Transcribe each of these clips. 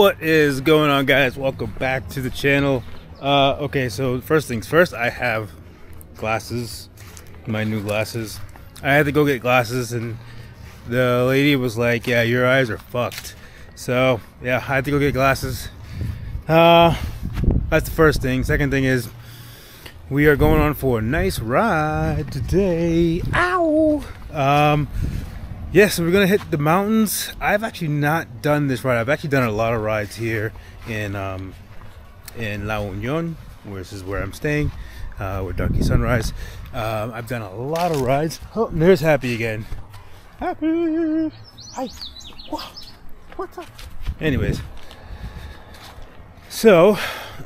What is going on guys? Welcome back to the channel. Uh, okay, so first things first, I have glasses, my new glasses. I had to go get glasses and the lady was like, yeah, your eyes are fucked. So yeah, I had to go get glasses. Uh, that's the first thing. Second thing is we are going on for a nice ride today. Ow! Um, yeah, so we're gonna hit the mountains. I've actually not done this ride. I've actually done a lot of rides here in um, in La Union, where this is where I'm staying, uh, with Donkey Sunrise. Um, I've done a lot of rides. Oh, there's Happy again. Happy! Hi! What's up? Anyways, so,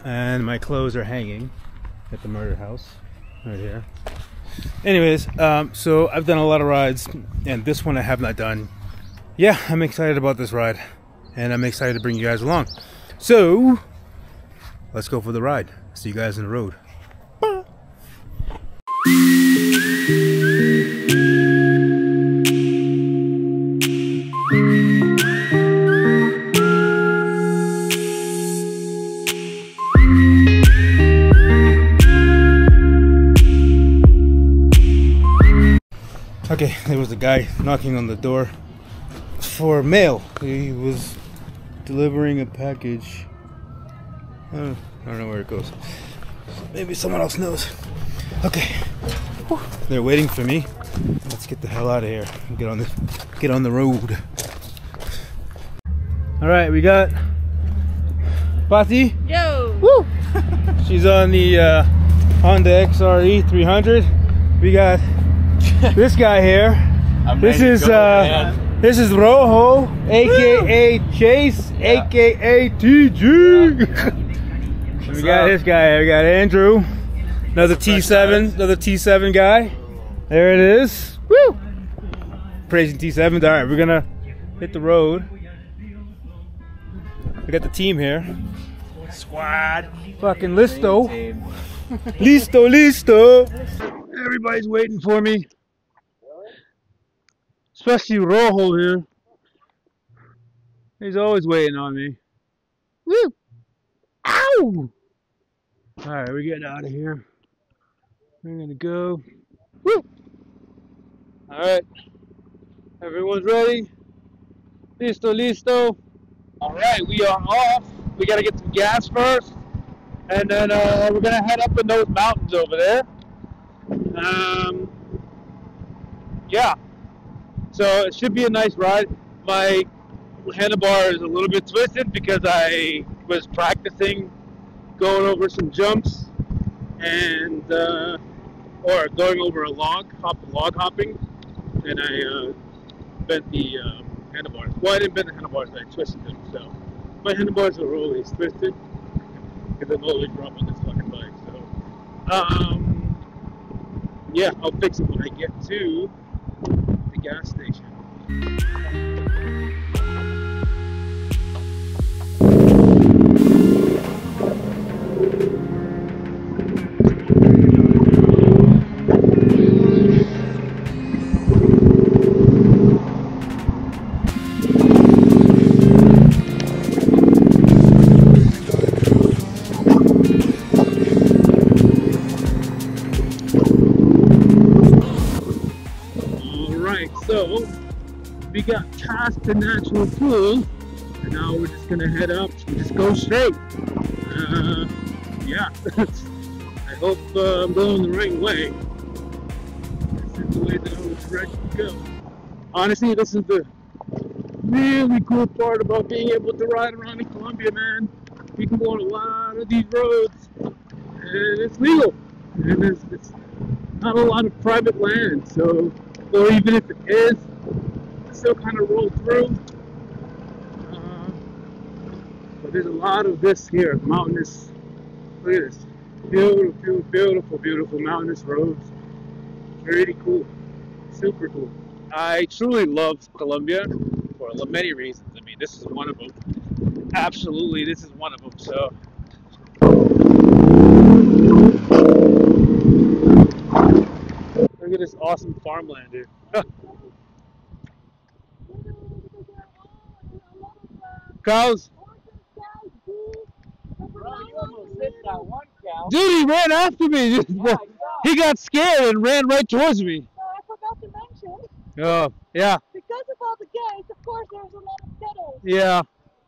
and my clothes are hanging at the murder house right here. Anyways, um, so I've done a lot of rides, and this one I have not done. Yeah, I'm excited about this ride, and I'm excited to bring you guys along. So, let's go for the ride. See you guys in the road. Okay, there was a guy knocking on the door for mail. He was delivering a package. I don't know where it goes. Maybe someone else knows. Okay, Whew. they're waiting for me. Let's get the hell out of here. Get on the get on the road. All right, we got Pati. Yo. Woo! She's on the uh, Honda XRE 300. We got this guy here. I'm this is go, uh, man. this is Rojo, aka Chase, Yeah. aka TG. we got up? this guy. We got Andrew, another T7, another T7 guy. There it is. Woo! Praising T7. All right, we're gonna hit the road. We got the team here. Squad. Fucking Listo. Listo, listo. Everybody's waiting for me. Especially Rojo here. He's always waiting on me. Woo! Ow! Alright, we're getting out of here. We're gonna go. Woo! Alright. Everyone's ready. Listo, listo. Alright, we are off. We gotta get some gas first. And then uh, we're gonna head up in those mountains over there. Um, yeah. So it should be a nice ride. My handlebar is a little bit twisted because I was practicing going over some jumps and uh, or going over a log, hop, log hopping, and I uh, bent the uh, handlebars. Well, I didn't bend the handlebars; I twisted them. So my handlebars are always twisted because I'm always wrong on this fucking bike. So, um, yeah, I'll fix it when I get to gas station. The natural pool, and now we're just gonna head up just go straight. Uh, yeah, I hope uh, I'm going the right way. This is the way that I was ready to go. Honestly, this is the really cool part about being able to ride around in Colombia, man. You can go on a lot of these roads, and it's legal, and it's not a lot of private land, so or even if it is, still kind of roll through. Uh, but there's a lot of this here, mountainous. Look at this, beautiful, beautiful, beautiful, mountainous roads. Really cool, super cool. I truly love Colombia for many reasons. I mean, this is one of them. Absolutely, this is one of them. So. Look at this awesome farmland here. cows. Dude, he ran after me. Yeah, he got scared and ran right towards me. Oh, I forgot to mention. Oh, yeah. Because of all the guys, of course, there's a lot of pedals. Yeah.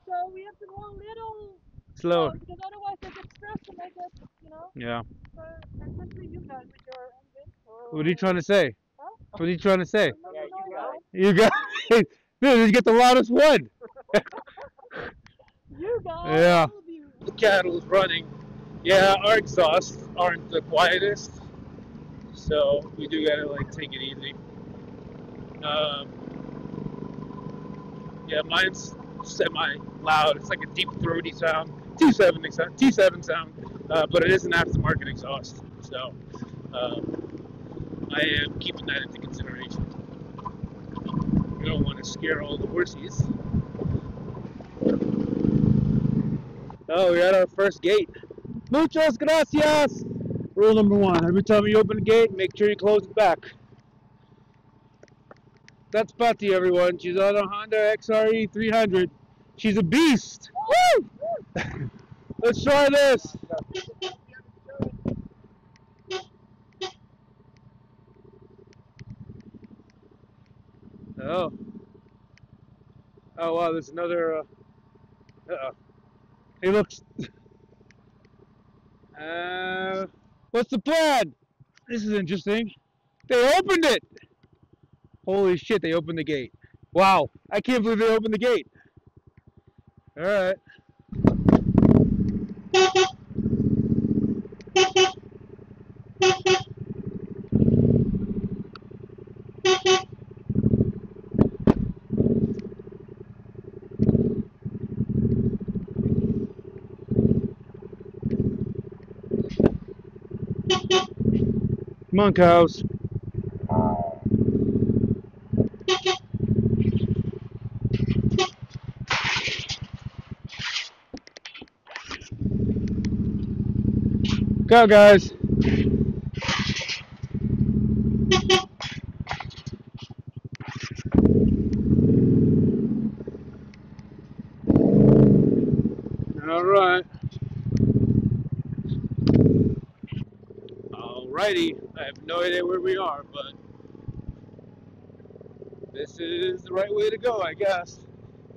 So we have to go a little slower. Slow, because otherwise they get stressed and they get, you know. Yeah. So, you guys with your engine. What are you trying to say? Huh? What are you trying to say? Yeah, you got it. You got it. Dude, you get the loudest one. You guys. Yeah. all of you. The cattle's running. Yeah, our exhausts aren't the quietest, so we do gotta like take it easy. Um, yeah, mine's semi loud. It's like a deep throaty sound, T7 sound, T7 sound, uh, but it is an aftermarket exhaust, so um, I am keeping that into consideration. We don't want to scare all the horsies. Oh, we're at our first gate. Muchas gracias. Rule number one: every time you open a gate, make sure you close it back. That's Patty, everyone. She's on a Honda XRE 300. She's a beast. Woo! Let's try this. Oh. Oh wow, there's another. Uh, uh He looks. Uh, what's the plan? This is interesting. They opened it. Holy shit! They opened the gate. Wow! I can't believe they opened the gate. All right. Come on, cows. Go, guys. All right. Alrighty. I have no idea where we are, but this is the right way to go, I guess.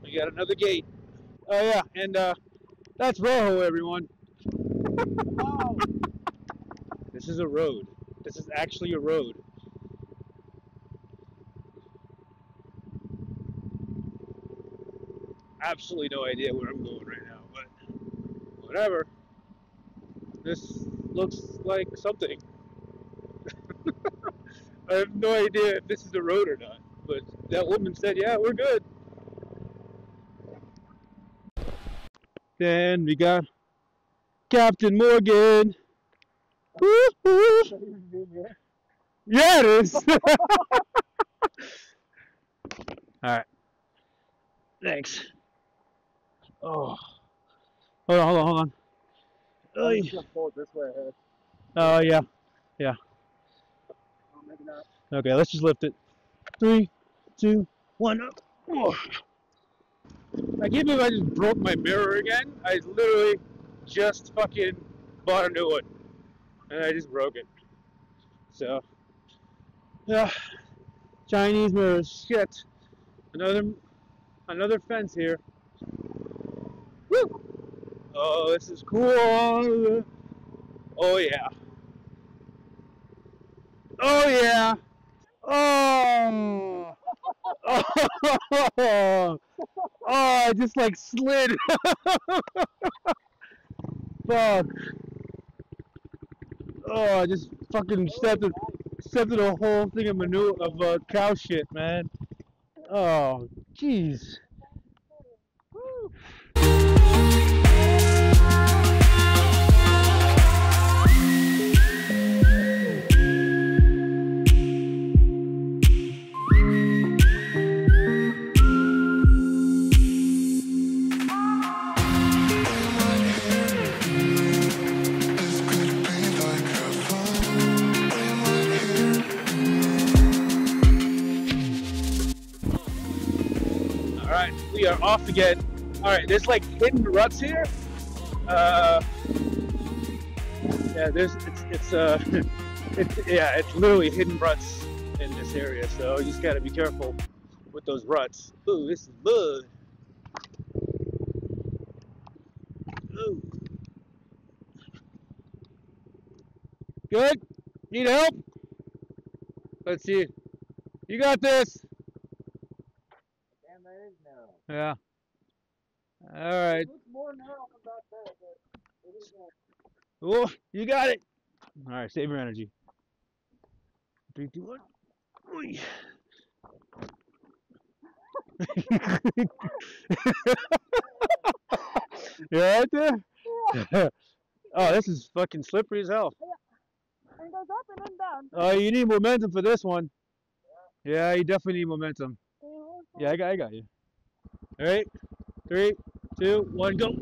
We got another gate. Oh yeah, and uh, that's Rojo, everyone. This is a road. This is actually a road. Absolutely no idea where I'm going right now, but whatever. This looks like something. I have no idea if this is a road or not, but that woman said, yeah, we're good. Then we got Captain Morgan. Yeah, it is. All right. Thanks. Oh. Hold on, hold on, hold on. Oh, yeah. this way ahead. Oh, yeah. Okay, let's just lift it. Three, two, one. I can't believe I just broke my mirror again. I literally just fucking bought a new one. And I just broke it. So, yeah. Chinese mirrors. Shit. Another, another fence here. Woo! Oh, this is cool. Oh, yeah. Oh, yeah. Oh. Oh. I just like slid. Fuck. Oh, I just fucking stepped in, stepped in a whole thing of manure of uh, cow shit, man. Oh, jeez. Off again. All right, there's like hidden ruts here. Uh, Yeah, there's it's it's uh it's yeah, it's literally hidden ruts in this area, so you just gotta be careful with those ruts. Ooh, this is mud. Ooh. Good? Need help? Let's see. You got this. Damn, that is narrow. Yeah. All right. More narrow from back but it is. Oh, you got it. All right, save your energy. Three, two, one. Oy. you all right there? Yeah. oh, this is fucking slippery as hell. And it goes up and then down. Oh, you need momentum for this one. Yeah, yeah you definitely need momentum. Can you hold Yeah, I got, I got you. All right, three, two, one, go.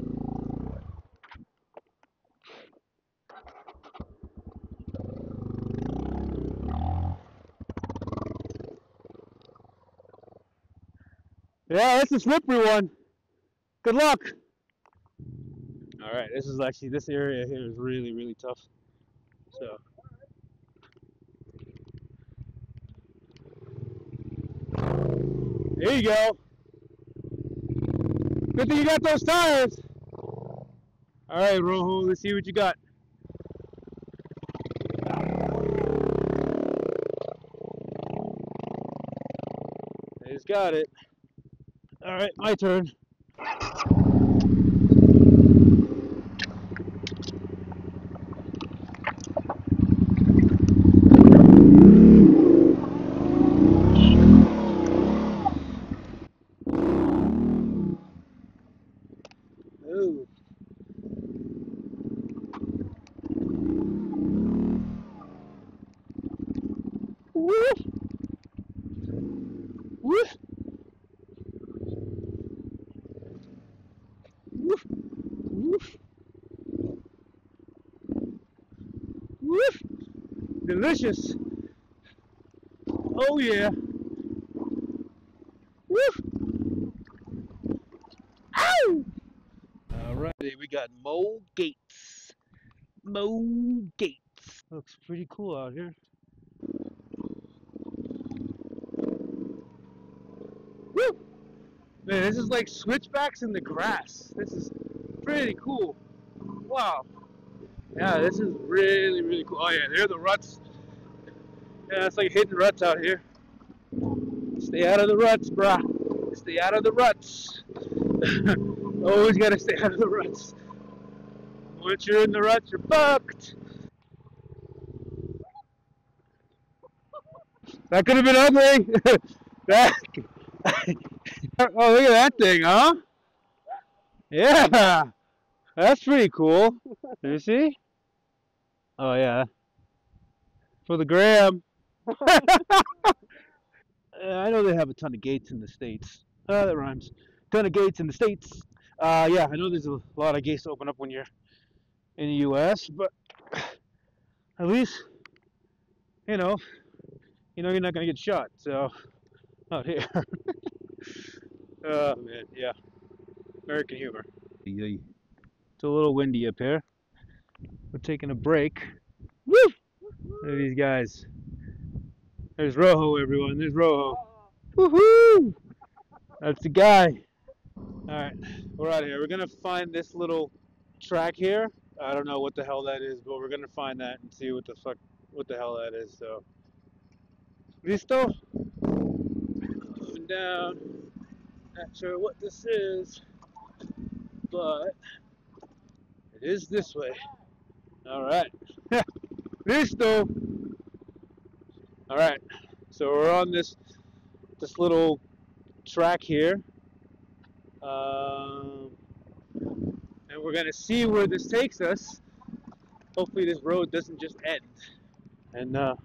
Yeah, that's a slippery one. Good luck. All right, this is actually this area here is really really tough. So. There you go. Good thing you got those tires. All right, Rojo, let's see what you got. He's got it. All right, my turn. Delicious. Oh yeah. Woof. Ow! Alrighty, we got Mo Gates. Mo Gates. Looks pretty cool out here. Woo! Man, this is like switchbacks in the grass. This is pretty cool. Wow. Yeah, this is really, really cool. Oh yeah, there are the ruts. Yeah, it's like hitting ruts out here. Stay out of the ruts, brah. Stay out of the ruts. Always gotta stay out of the ruts. Once you're in the ruts, you're fucked. That could have been ugly. that. oh, look at that thing, huh? Yeah, that's pretty cool. You see? Oh yeah, for the gram. Uh, I know they have a ton of gates in the states. Uh, that rhymes. Ton of gates in the states. Uh, yeah, I know there's a lot of gates to open up when you're in the U.S., but at least you know, you know you're not gonna get shot. So out here. oh man, yeah. American humor. It's a little windy up here. We're taking a break. Woo! Look at these guys. There's Rojo, everyone. There's Rojo. Woohoo! That's the guy. Alright, we're out of here. We're gonna find this little track here. I don't know what the hell that is, but we're gonna find that and see what the fuck what the hell that is, so. Listo? Moving down. Not sure what this is, but it is this way. Alright. Listo! Alright, so we're on this this little track here. Um, and we're gonna see where this takes us. Hopefully this road doesn't just end. And uh,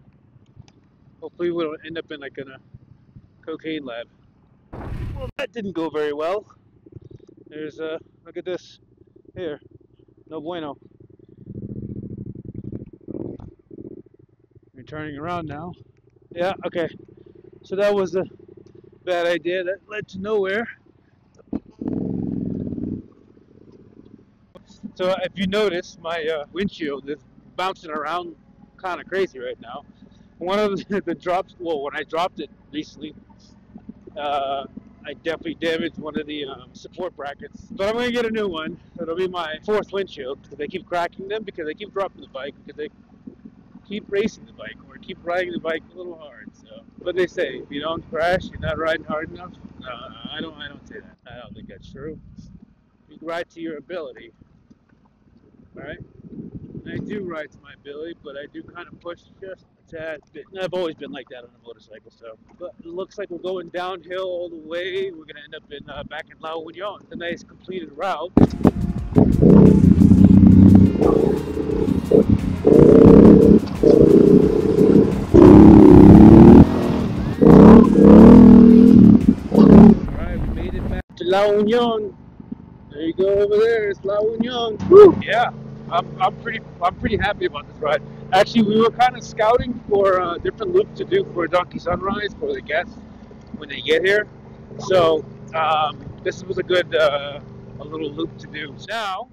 hopefully we don't end up in like in a cocaine lab. Well that didn't go very well. There's uh look at this. Here. No bueno. We're turning around now. Yeah, okay. So that was a bad idea that led to nowhere. So if you notice, my uh, windshield is bouncing around kind of crazy right now. One of the, the drops, well, when I dropped it recently, uh, I definitely damaged one of the um, support brackets. But I'm gonna get a new one. It'll be my fourth windshield because they keep cracking them because they keep dropping the bike because they keep racing the bike or keep riding the bike a little hard. So, but they say if you don't crash, you're not riding hard enough. Uh, I don't. I don't say that. I don't think that's true. You ride to your ability. All right. I do ride to my ability, but I do kind of push just a tad bit. And I've always been like that on a motorcycle. So, but it looks like we're going downhill all the way. We're gonna end up in uh, back in La Union. It's a nice completed route. La Union. There you go over there. It's La Union. Woo! Yeah, I'm, I'm pretty I'm pretty happy about this ride. Actually, we were kind of scouting for a different loop to do for Donkey Sunrise for the guests when they get here. So um, this was a good uh, a little loop to do. Now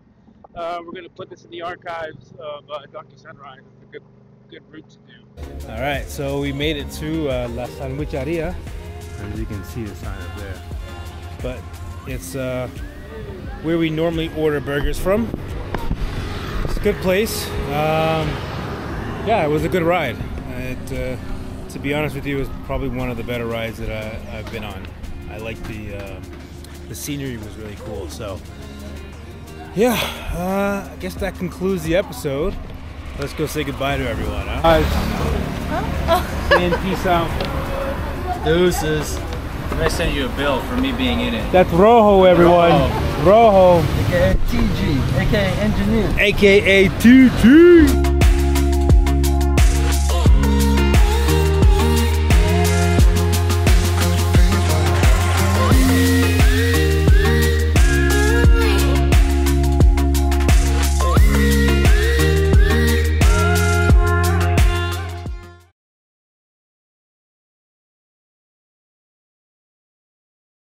uh, we're gonna put this in the archives of uh, Donkey Sunrise. It's a good good route to do. All right, so we made it to uh, La Sandwicheria. As you can see the sign up there. But it's uh, where we normally order burgers from. It's a good place. Um, yeah, it was a good ride. It, uh, to be honest with you, it was probably one of the better rides that I, I've been on. I like the uh, the scenery was really cool. So yeah, uh, I guess that concludes the episode. Let's go say goodbye to everyone. Huh? Guys, and peace out. Deuces. I sent you a bill for me being in it. That's Rojo, everyone. Rojo, AKA TG, AKA engineer. aka TT.